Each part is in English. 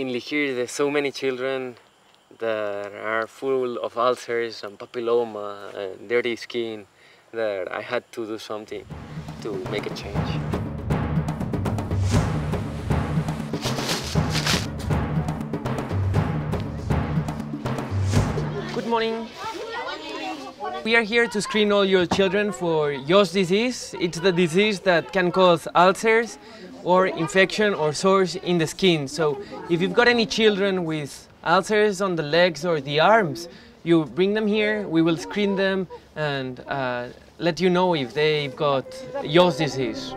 in Lihir there's so many children that are full of ulcers and papilloma and dirty skin that I had to do something to make a change. Good morning. We are here to screen all your children for yaws disease. It's the disease that can cause ulcers or infection or sores in the skin. So if you've got any children with ulcers on the legs or the arms, you bring them here, we will screen them and uh, let you know if they've got yaws disease.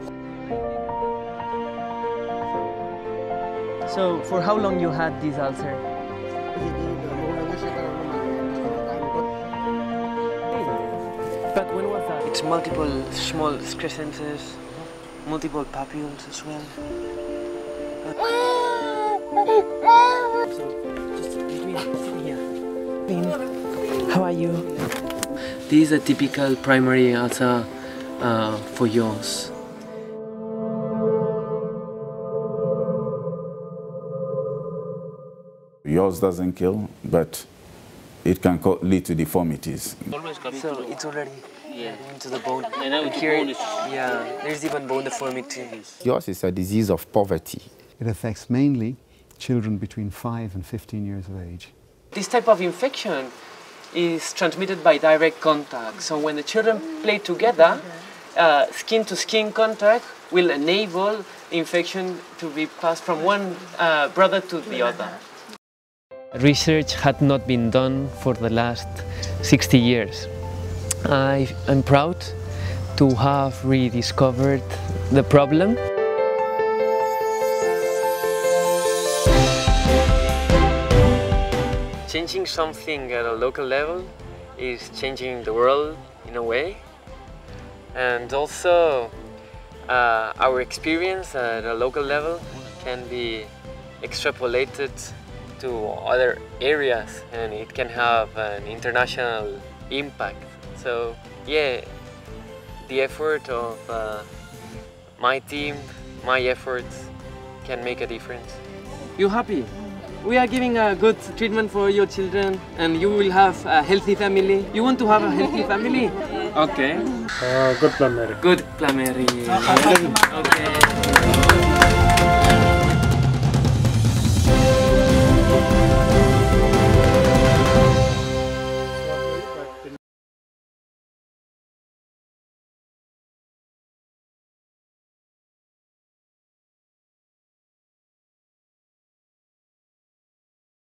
So for how long you had this ulcer? But when was that? It's multiple small excrescences, multiple papules as well. So just between sitting here. How are you? This is a typical primary ulcer uh, for yaws. Yaws doesn't kill, but it can lead to deformities. So it's already Yeah. into the bone. And now And it's here, bone is- yeah, there's even bone deformity. Yaws is a disease of poverty. It affects mainly children between 5 and 15 years of age. This type of infection is transmitted by direct contact. So when the children play together, uh, skin to skin contact will enable infection to be passed from one uh, brother to the other. Research had not been done for the last 60 years. I am proud to have rediscovered the problem. Changing something at a local level is changing the world in a way. And also, uh, our experience at a local level can be extrapolated to other areas and it can have an international impact. So, yeah, the effort of uh, my team, my efforts can make a difference. You happy? We are giving a good treatment for your children and you will have a healthy family. You want to have a healthy family? Okay. Uh, good plan, Mary. Good, Plameri. okay.